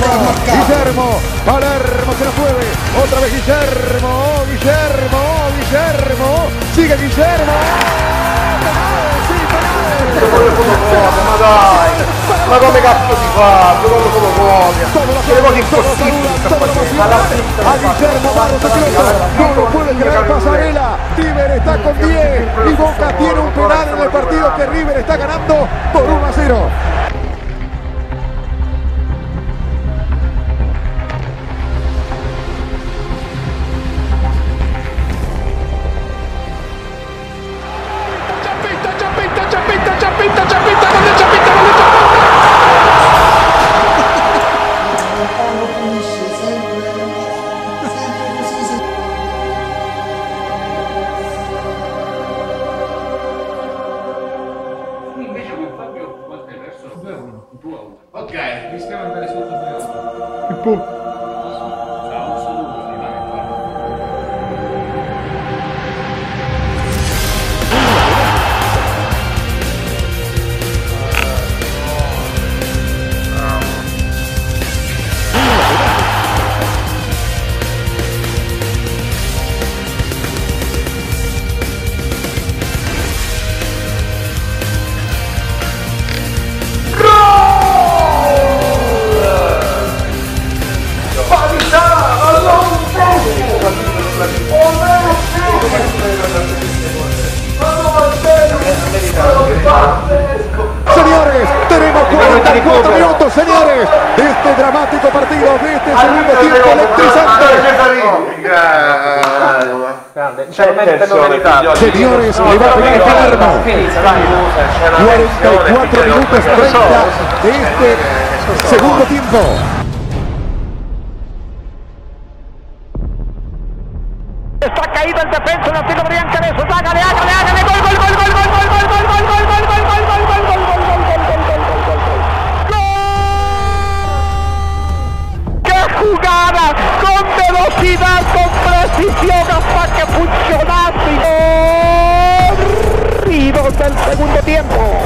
Palermo. Palermo se la puede. Otra vez Guillermo. Guillermo. Guillermo. Sigue Guillermo. Ma come cazzo si fa? Giocando come lo Delle cose impossibili! a. Guillermo Barros. No lo puede creer Pasarela. River está con 10 y Boca tiene un penal en el partido que River está ganando por 1 a 0. Ok, rischiamo di andare sotto 3 a 1. 44 minutos, señores, de este dramático partido, de este segundo tiempo electrizante. Señores, le va a pegar Palermo. 44 minutos 30 de este segundo tiempo. Está caído el defensa, la tiene un chonazo y gol. Del segundo tiempo.